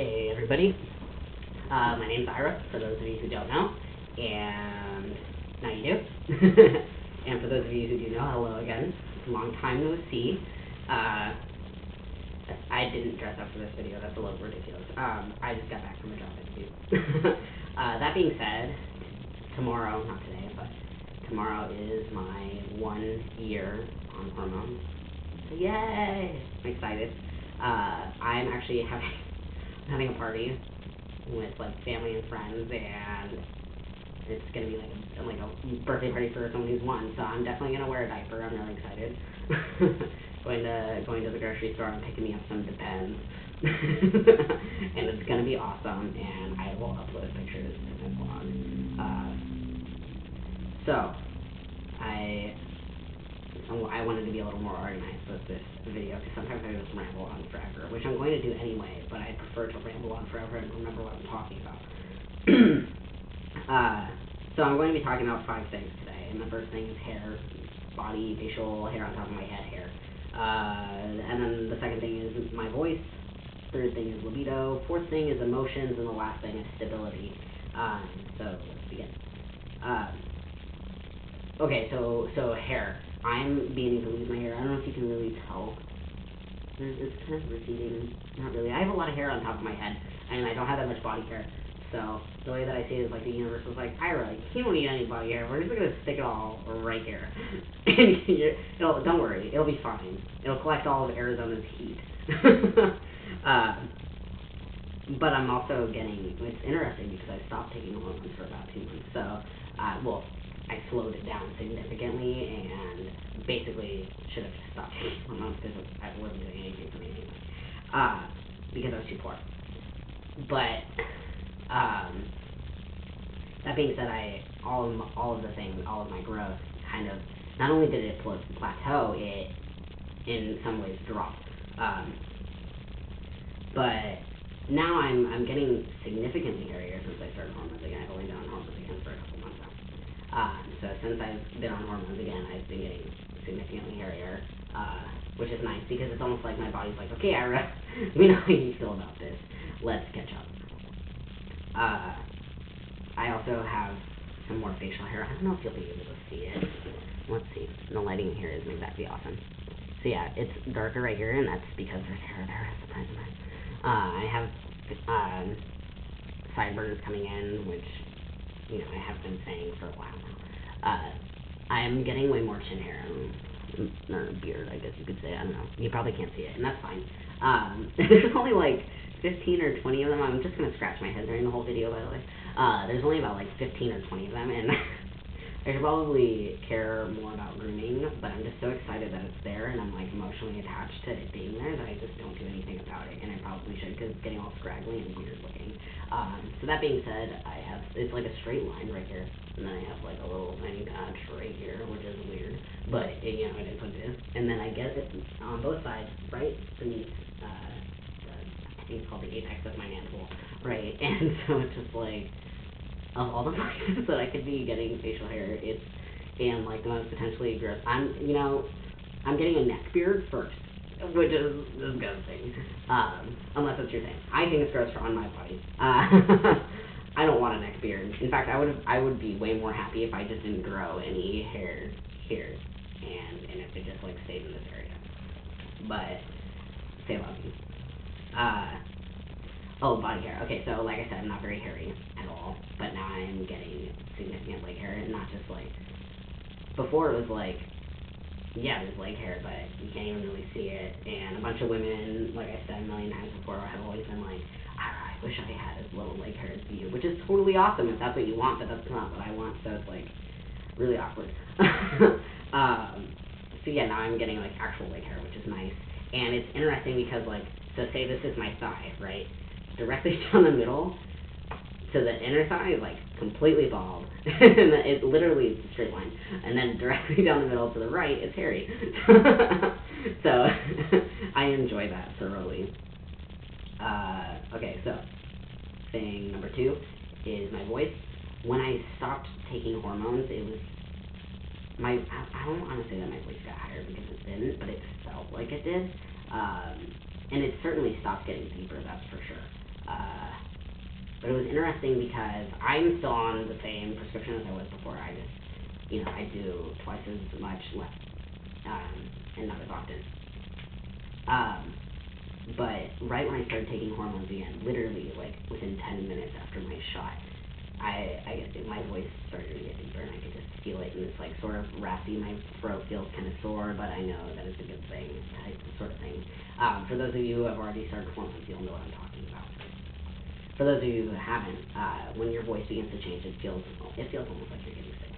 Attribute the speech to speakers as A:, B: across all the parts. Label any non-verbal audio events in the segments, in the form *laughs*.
A: Hey everybody, uh, my name's Ira, for those of you who don't know, and now you do. *laughs* and for those of you who do know, hello again. It's a long time no see. Uh, I didn't dress up for this video, that's a little ridiculous. Um, I just got back from a job interview. *laughs* uh, that being said, tomorrow, not today, but tomorrow is my one year on hormones. Yay! I'm excited. Uh, I'm actually *laughs* having having a party with like family and friends, and it's gonna be like a, like a birthday party for someone who's one. So I'm definitely gonna wear a diaper. I'm really excited. *laughs* going to going to the grocery store and picking me up some Depends, *laughs* and it's gonna be awesome. And I will upload pictures to my blog. Uh, so I I wanted to be a little more organized with this video because sometimes I just ramble on forever, which I'm going to do anyway, but I prefer to ramble on forever and remember what I'm talking about. *clears throat* uh, so I'm going to be talking about five things today, and the first thing is hair, body, facial, hair on top of my head, hair. Uh, and then the second thing is my voice. Third thing is libido. Fourth thing is emotions, and the last thing is stability. Um, so let's begin. Uh, okay, so so hair. I'm beginning to lose my hair. I don't know if you can really tell. It's kind of receding. Not really. I have a lot of hair on top of my head, and I don't have that much body hair. So the way that I see it is like the universe was like, Ira, you don't need any body hair. We're just gonna stick it all right here. *laughs* and it'll, don't worry, it'll be fine. It'll collect all of Arizona's heat. *laughs* uh, but I'm also getting. It's interesting because I stopped taking hormones for about two months. So, uh, well, I slowed it down significantly and basically should have stopped hormones because I wasn't doing anything for me anyway. Uh, because I was too poor. But um, that being said, I all of all of the things, all of my growth, kind of not only did it plateau, it in some ways dropped. Um, but now I'm I'm getting significantly hairier since I started hormones again. I've only been on hormones again for a couple months now. Um, so since I've been on hormones again, I've been getting significantly hairier, uh, which is nice because it's almost like my body's like, okay, Ira, *laughs* we know how you feel about this. Let's catch up. Uh, I also have some more facial hair. I don't know if you'll be able to see it. Let's see. The lighting here isn't exactly awesome. So yeah, it's darker right here, and that's because there's hair there. *laughs* Surprisingly, uh, I have um, sideburns coming in, which you know, I have been saying for a while now. Uh, I am getting way more chin hair, or beard, I guess you could say. I don't know. You probably can't see it, and that's fine. Um, *laughs* there's only like 15 or 20 of them. I'm just gonna scratch my head during the whole video, by the way. Uh, there's only about like 15 or 20 of them, and *laughs* I should probably care more about grooming, but I'm just so excited that it's there, and I'm like emotionally attached to it being there that I just don't do anything about it, and I probably should because it's getting all scraggly and weird looking. Um, so that being said, I have it's like a straight line right here, and then I have like a little tiny patch right here, which is weird, but it, you know it is what it is. And then I get it on both sides, right beneath. Uh, the, I think it's called the apex of my mandible, right? *laughs* And so it's just like of all the places that I could be getting facial hair, it's and like the most potentially gross. I'm, you know, I'm getting a neck beard first, which is disgusting. Um, unless it's your thing. I think it's gross for on my body. Uh, *laughs* I don't want a neck beard. In fact, I would I would be way more happy if I just didn't grow any hair here, and and if it just like stayed in this area. But say love you. Uh, Oh, body hair. Okay, so like I said, I'm not very hairy at all, but now I'm getting significant leg hair, and not just like before it was like yeah, there's leg hair, but you can't even really see it. And a bunch of women, like I said a million times before, have always been like, I, wish I had as little leg hair as you, which is totally awesome if that's what you want, but that's not what I want, so it's like really awkward. *laughs* um, so yeah, now I'm getting like actual leg hair, which is nice. And it's interesting because like, so say this is my thigh, right? Directly *laughs* down the middle to the inner thigh like completely bald. *laughs* and it literally is a straight line. And then directly *laughs* down the middle to the right is hairy. so I enjoy that thoroughly. Uh, okay, so thing number two is my voice. When I stopped taking hormones, it was my I, I don't want to say that my voice got higher because it didn't, but it felt like it did. Um, and it certainly stopped getting deeper, that's for sure. Uh, but it was interesting because I'm still on the same prescription as I was before. I just, you know, I do twice as much less, um, and not as often. Um, but right when I started taking hormones again, literally like within 10 minutes after my shot, I, I guess my voice started to get deeper and I could just feel it and it's like sort of raspy. My throat feels kind of sore, but I know that it's a good thing, type sort of thing. Um, for those of you who have already started hormones, you'll know what I'm talking for those of you who haven't, uh, when your voice begins to change, it feels it feels almost like you're getting sick.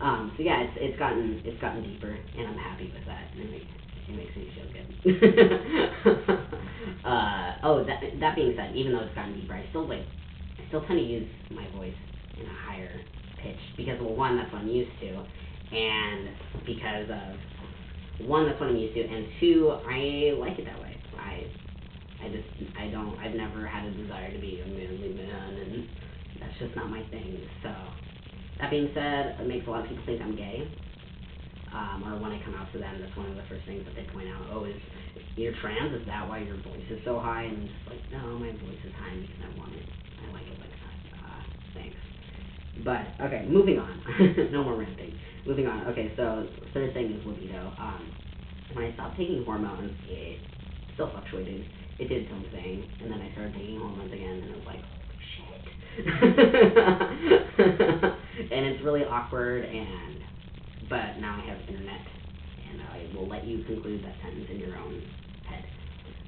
A: Um, so yeah, it's it's gotten it's gotten deeper, and I'm happy with that. And it makes it makes me feel good. *laughs* uh, oh, that that being said, even though it's gotten deeper, I still like I still tend to use my voice in a higher pitch because well, one that's what I'm used to, and because of one that's what I'm used to, and two I like it that way. I just I don't I've never had a desire to be a manly man and that's just not my thing. So that being said, it makes a lot of people think I'm gay. Um, or when I come out to them, that's one of the first things that they point out. Oh, is you're trans? Is that why your voice is so high? And I'm just like, no, my voice is high because I want it. I like it like that. Uh, thanks. But okay, moving on. *laughs* no more ranting. Moving on. Okay, so third thing is libido. Um, when I stopped taking hormones, it still fluctuated it did something, and then I started taking hormones again, and it was like, shit. *laughs* and it's really awkward, and but now I have internet, and I will let you conclude that sentence in your own head.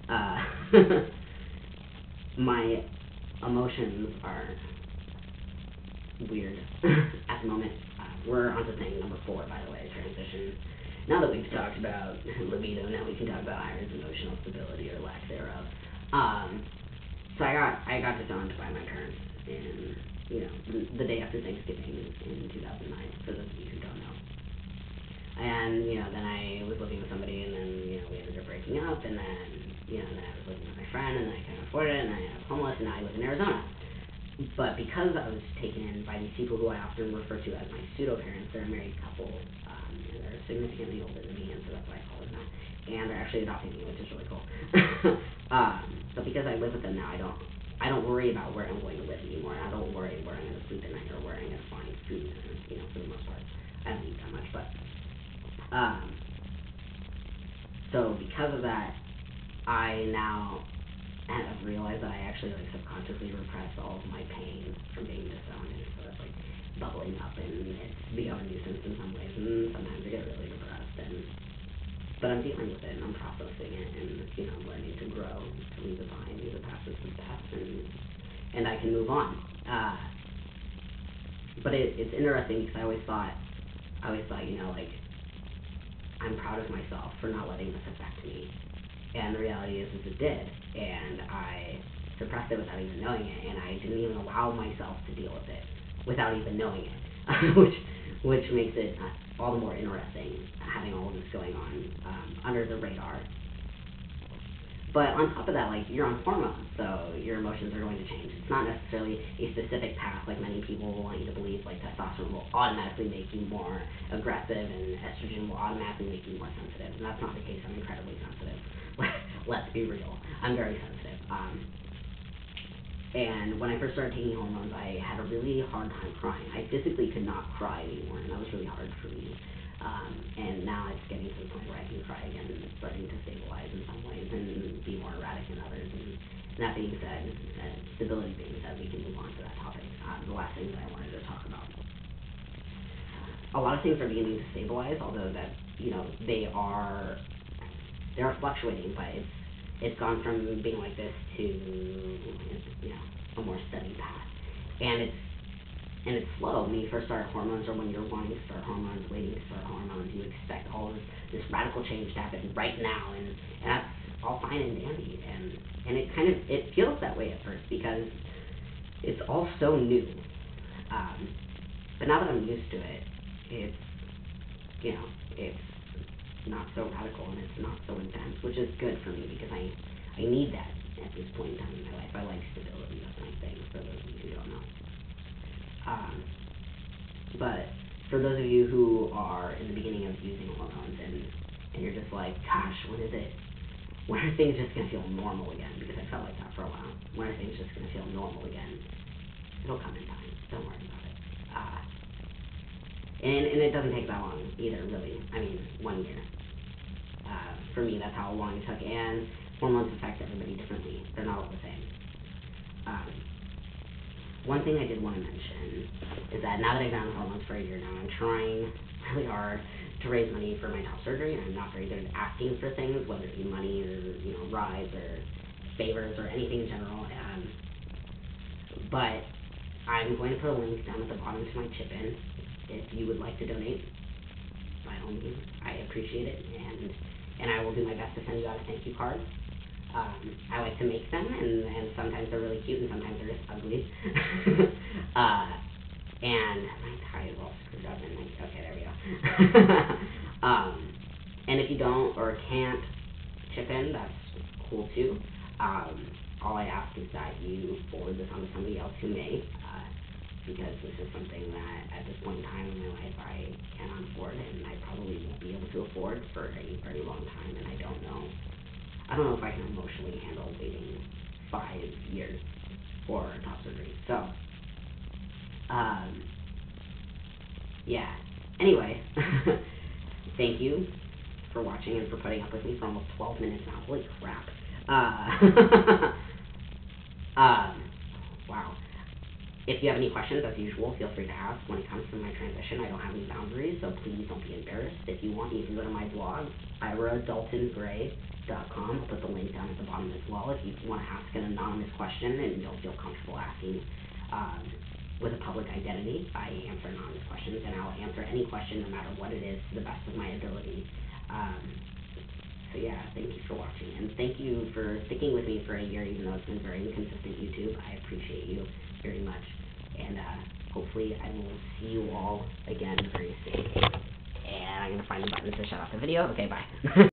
A: Uh, *laughs* my emotions are weird *laughs* at the moment. Uh, we're on to thing number four, by the way, transition now that we've talked about libido, now we can talk about Ira's emotional stability or lack thereof. Um, so I got I got disowned by my parents in you know the, the day after Thanksgiving in 2009. For those of you who don't know. And you know then I was living with somebody, and then you know we ended up breaking up, and then you know then I was living with my friend, and then I couldn't afford it, and I was homeless, and I live in Arizona. But because I was taken in by these people who I often refer to as my pseudo parents, they're a married couple, they're significantly older than me, and so that's why I call them that. And they're actually adopting me, which is really cool. *laughs* um, but because I live with them now, I don't I don't worry about where I'm going to live anymore. I don't worry where I'm going to sleep at night or where I'm going to find food. You know, for the most part, I don't eat that much, but um, so because of that, I now I've realized that I actually like subconsciously repress all of my pain from being disowned, and so it's like bubbling up, and it's become a nuisance in some ways, and sometimes I get really depressed, and but I'm dealing with it, and I'm processing it, and you know, I'm learning to grow, to redefine, the past is the past, and and I can move on. Uh, but it, it's interesting because I always thought, I always thought, you know, like I'm proud of myself for not letting this affect me. And the reality is, is it did, and I suppressed it without even knowing it, and I didn't even allow myself to deal with it without even knowing it, *laughs* which which makes it uh, all the more interesting having all of this going on um, under the radar but on top of that, like you're on hormones, so your emotions are going to change. It's not necessarily a specific path like many people will want you to believe. Like testosterone will automatically make you more aggressive, and estrogen will automatically make you more sensitive. And that's not the case. I'm incredibly sensitive. *laughs* Let's be real. I'm very sensitive. Um, and when I first started taking hormones, I had a really hard time crying. I physically could not cry anymore, and that was really hard for me. Um, and now it's getting to the point where I can cry again and it's starting to stabilize in some ways and be more erratic in others. And that being said, uh, stability being said, we can move on to that topic. Um, the last thing that I wanted to talk about. A lot of things are beginning to stabilize, although that you know they are they are fluctuating, but it's it's gone from being like this to you know a more steady path, and it's and it's slow. When you first start hormones, or when you're wanting to start hormones, waiting to start hormones, you expect all of this radical change to happen right now, and, and that's all fine and dandy. And and it kind of it feels that way at first because it's all so new. Um, but now that I'm used to it, it's you know it's not so radical and it's not so intense, which is good for me because I I need that at this point in time in my life. I like stability. That's my thing. For those of you who don't know. Um, but for those of you who are in the beginning of using hormones and and you're just like, gosh, when is it? When are things just gonna feel normal again? Because I felt like that for a while. When are things just gonna feel normal again? It'll come in time. Don't worry about it. Uh, and and it doesn't take that long either, really. I mean, one year. Uh, for me, that's how long it took. And hormones affect everybody differently. They're not all the same. Um, one thing I did want to mention is that now that I've been on hormones for a year now, I'm trying really hard to raise money for my top surgery, and I'm not very good at asking for things, whether it be money or you know rides or favors or anything in general. Um, but I'm going to put a link down at the bottom to my chip in if you would like to donate. By all means, I appreciate it, and and I will do my best to send you out a thank you card. Um, I like to make them, and, and sometimes they're really cute, and sometimes they're just ugly. *laughs* uh, and my tie is all screwed up, and like, okay, there we go. *laughs* um, and if you don't or can't chip in, that's cool too. Um, all I ask is that you forward this on to somebody else who may, uh, because this is something that at this point in time in my life I cannot afford, and I probably won't be able to afford for a very long time, and I don't know I don't know if I can emotionally handle waiting five years for top surgery. So, um, yeah. Anyway, *laughs* thank you for watching and for putting up with me for almost 12 minutes now. Holy crap. Uh, *laughs* um. If you have any questions, as usual, feel free to ask. When it comes to my transition, I don't have any boundaries, so please don't be embarrassed. If you want, you can go to my blog, iradaltongray.com. I'll put the link down at the bottom as well if you want to ask an anonymous question and you don't feel comfortable asking um, with a public identity. I answer anonymous questions, and I'll answer any question, no matter what it is, to the best of my ability. Um, so yeah, thank you for watching, and thank you for sticking with me for a year, even though it's been very inconsistent YouTube. I appreciate you very much and uh, hopefully I will see you all again very soon. And I'm going to find the button to shut off the video. Okay, bye. *laughs*